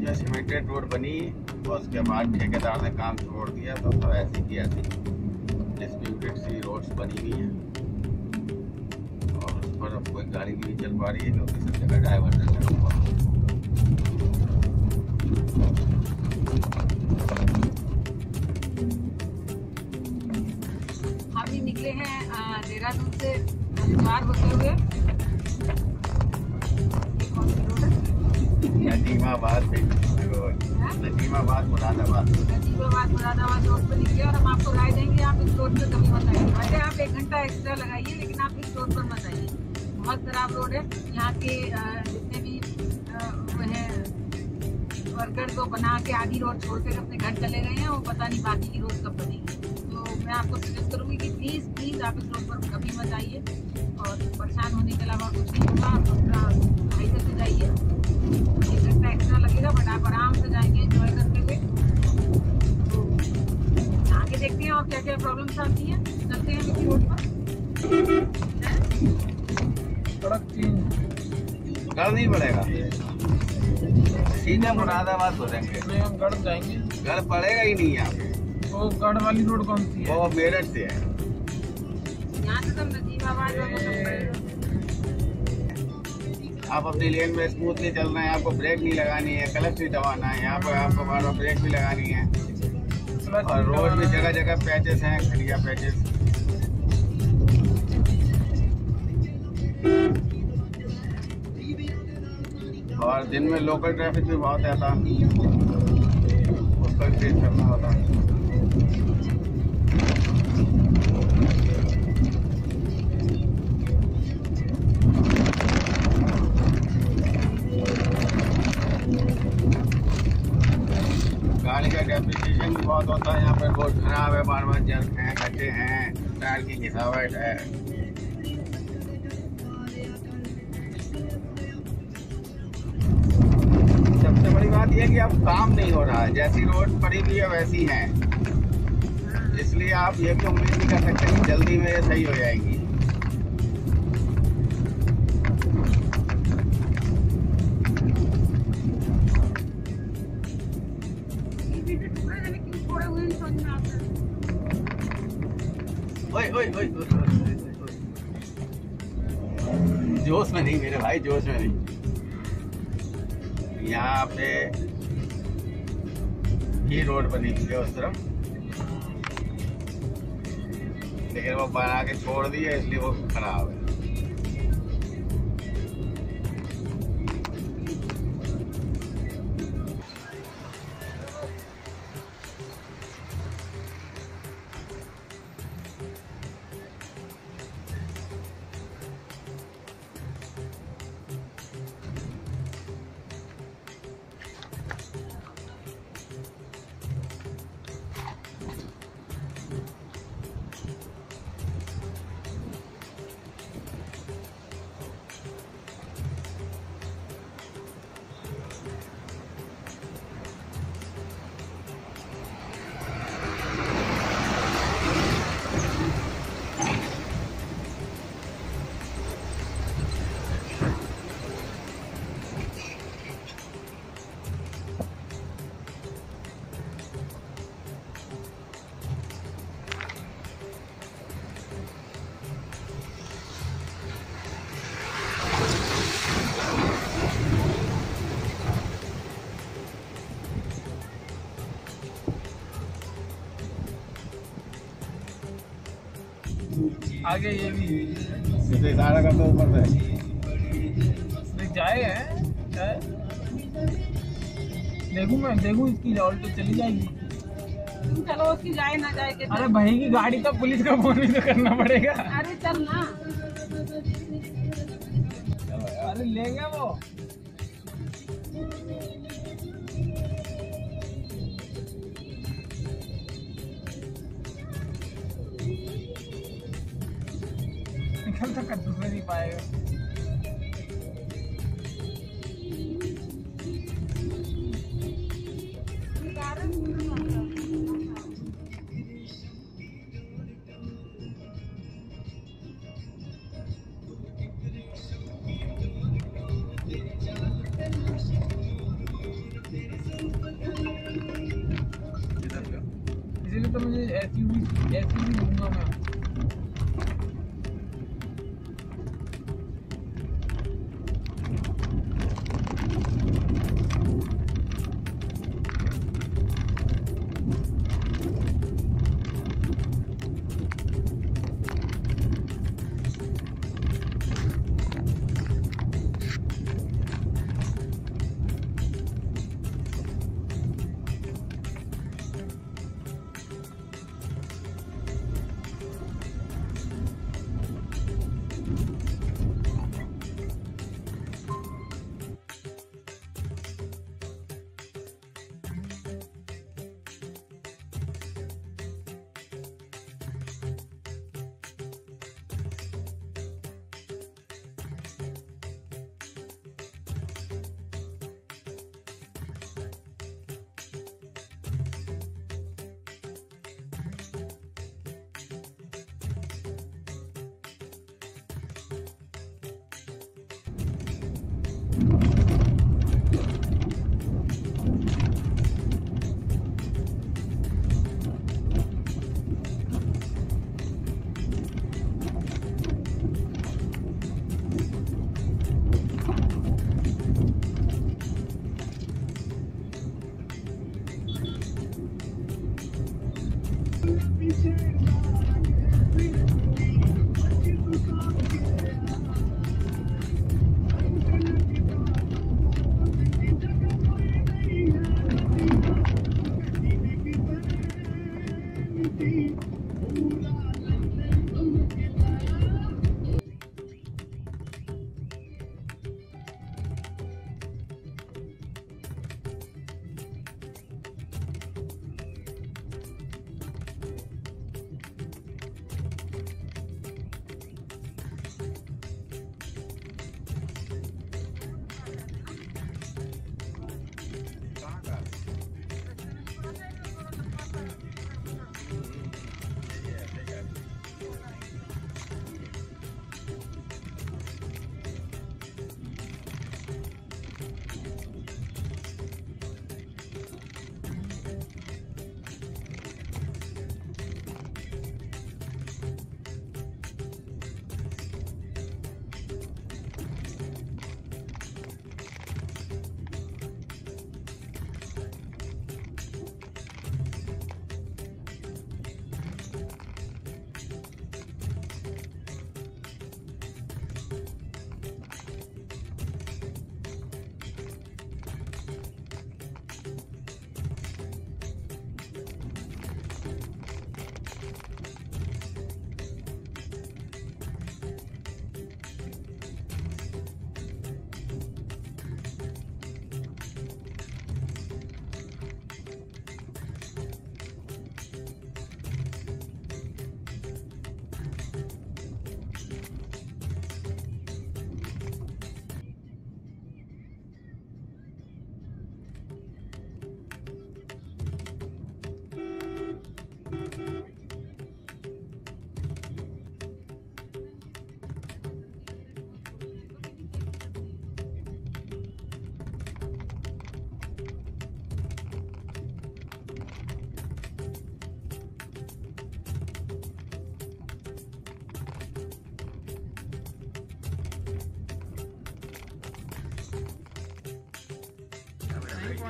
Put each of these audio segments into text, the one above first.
जो cemented road बनी तो उसके बाद ठेकेदार ने काम छोड़ दिया तो सब ऐसी की ऐसी। डिस्प्यूटेड सी रोड्स बनी हुई हैं। और उस पर अब कोई गाड़ी भी नहीं चल पा रही है, क्योंकि सब जगह डाइवर्जन लगा हुआ। हम निकले हैं देहरादून से हरिद्वार होते हुए। नदीमाबाद नदीमाबाद मुरादाबाद नजीबाबाद मुरादाबाद रोड पर निकले और हम आपको राय देंगे, आप इस रोड पे कभी मत आइए। वैसे आप एक घंटा एक्स्ट्रा लगाइए, लेकिन आप इस रोड पर मत आइए। बहुत खराब रोड है, यहाँ के जितने भी वो हैं वर्कर तो बना के आधी रोड छोड़ कर अपने घर चले गए हैं, वो पता नहीं बाकी की रोड कब बनेगी। तो मैं आपको सजेस्ट करूँगी कि प्लीज़ प्लीज़ आप इस रोड पर कभी मत आइए और परेशान होने के अलावा कुछ नहीं होगा, आप अपना हाईवे से जाइए। एक घंटा एक्स्ट्रा लगेगा बट आप आराम से जाएँगे एंजॉय करते हुए तो आगे देखते हैं और क्या क्या प्रॉब्लम्स आती हैं। चलते हैं किसी रोड पर। सड़क घर नहीं पड़ेगा। सीधे मुरादाबाद हो जाएँगे। में हम गढ़ जाएँगे। घर पड़ेगा ही नहीं यहाँ पे। वो गढ़ वाली रोड कौन सी है? वो मेरठ से है। यहाँ से तो नजीबाबाद। आप अपनी लेन में स्मूथली चल रहे हैं, आपको ब्रेक नहीं लगानी है क्लच भी दबाना है, यहाँ पर आपको बार बार ब्रेक भी लगानी है। और रोड में जगह जगह पैचेस हैं खड़िया पैचेस और दिन में लोकल ट्रैफ़िक भी बहुत आता उसको फेस करना होता गाड़ी का डेप्रिसिएशन भी बहुत होता है, यहाँ पर रोड खराब है, बार बार जर्क हैं गड्ढे हैं टायर की घिसावट है। सबसे बड़ी बात यह कि अब काम नहीं हो रहा है, जैसी रोड पड़ी हुई है, वैसी है। इसलिए आप ये भी उम्मीद नहीं कर सकते कि जल्दी में ये सही हो जाएँगी। जोश में नहीं, मेरे भाई, जोश में नहीं। यहाँ पे ही रोड बनी है उस तरफ़। लेकिन वो बना के छोड़ दिया, इसलिए वो खराब है। आगे ये भी सीधे इशारा कर ऊपर से। देख जाए हैं देखू मैं देखू इसकी ऑल्टो चली जाएगी। तुम चलो उसकी जाए ना जाए के अरे भाई की गाड़ी तो पुलिस का फ़ोन भी तो करना पड़ेगा। अरे चल ना। अरे लेंगे वो। शाम तक कद्दू नहीं पाएगा इसीलिए तो मुझे ऐसी ऐसी भी लूँगा मैं।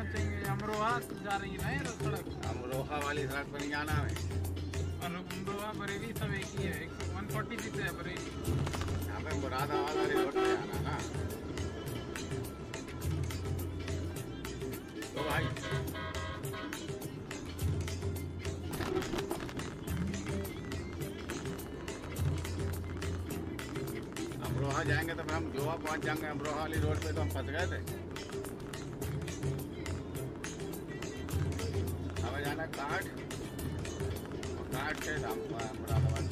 अमरोहा जा रही है ना सड़क अमरोहा वाली सड़क पर जाना और अमरोहा बरेली सब एक ही है वन फोर्टी सिक्स है बरेली यहाँ पे मुरादाबाद वाली जाना ना तो भाई अमरोहा जाएँगे तो फिर हम गोवा पहुँच जाएँगे। अमरोहा वाली रोड पे तो हम फंस गए थे। मुरादाबाद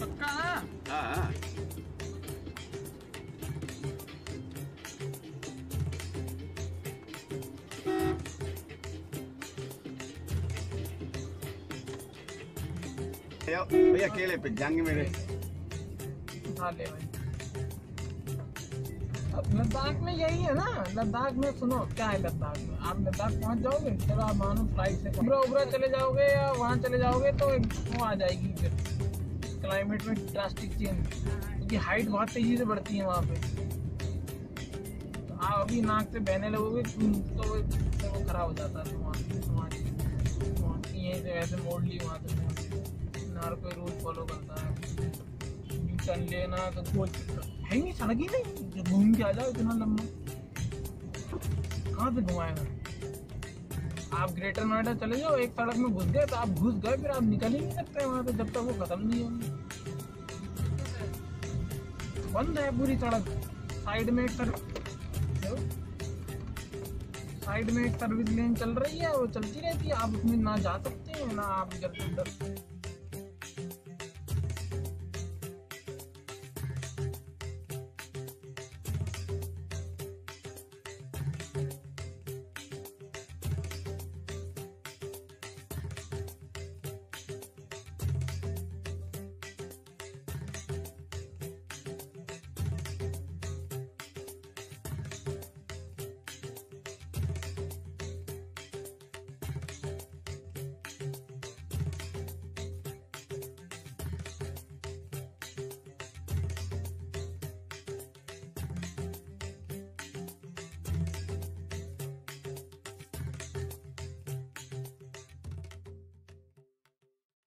पक्का? हाँ। हाँ। भैया अकेले पे जाएँगे मेरे। उठा ले भाई लद्दाख में यही है ना? लद्दाख में सुनो, क्या है लद्दाख में? आप लद्दाख पहुँच जाओगे चलो आप मानो फ़्लाइट से उबरा उबरा चले जाओगे या वहाँ चले जाओगे तो वो आ जाएगी फिर। क्लाइमेट में ड्रास्टिक चेंज क्योंकि हाइट बहुत तेज़ी से बढ़ती है वहाँ पे। तो आप अभी नाक से बहने लगोगे तो वो तो खराब हो जाता है वहाँ यहीं से। वैसे मोड़ ली वहाँ से हर कोई रूल फॉलो करता है। यू टर्न लेना तो गोल है ही नहीं सड़क ही नहीं। जो घूम के आ जाओ, इतना लंबा। कहाँ से घुमाएगा आप ग्रेटर नोएडा चले जाओ, एक सड़क में घुस गए तो आप घुस गए, फिर आप निकल ही नहीं सकते वहाँ से जब तक वो खत्म नहीं होगी। बंद है पूरी सड़क। साइड में एक सर्विस साइड में एक सर्विस लेन चल रही है, वो चलती रहती है। आप उसमें ना जा सकते हैं, ना आप इधर से उधर।